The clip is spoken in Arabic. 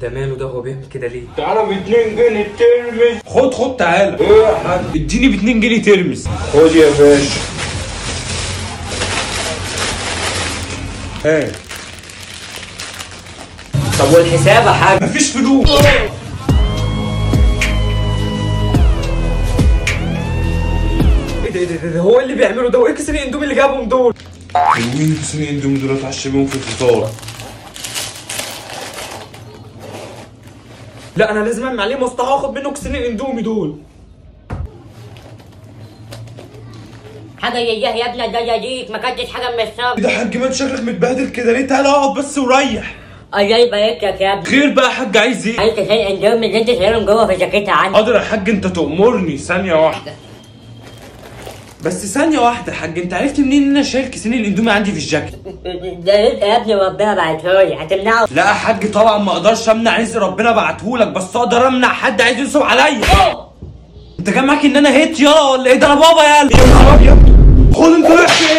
ده ماله ده هو بيعمل كده ليه؟ تعالى ب 2 جنيه ترمس؟ خد خد تعالى إيه يا حاج؟ اديني ب 2 جنيه ترمس. خد يا باشا. ها طب والحساب يا حاج؟ مفيش فلوس. إيه ده إيه ده, ده هو اللي بيعمله ده؟ وإيه كيسين الاندومي اللي جابهم دول؟ حلوين كيسين اندومي دول؟ اتعشى بيهم في الفطار. لا أنا لازم أعمل عليه مصلحة وأخد منه كيسين الاندومي دول. حاجة يجيه يا ابني ده يجيك ما كنتش حاجة من إيه الصبر ده يا حاج مات شكلك متبهدل كده. ليه؟ تعالى اقعد بس وريح. يبارك لك يا ابني خير بقى يا حاج عايز إيه؟ انت زي الاندومي اللي انت شايلهم جوه في جاكيتها عندي. حاضر يا حاج أنت تأمرني. ثانية واحدة. بس ثانية واحدة يا حاج أنت عرفت منين إن أنا شايل كيسين الإندومي عندي في الجاكيت؟ ده رزق يا ابني ربنا بعتهولي هتمنعه. لا يا حاج طبعا ما أقدرش أمنع رزق ربنا بعتهولك بس أقدر أمنع حد عايز ينصب عليا. أنت جاي معاك إن أنا هيت؟ يلا ولا إيه ده أنا بابا يالا يا نهار أبيض. خد أنت رايح فين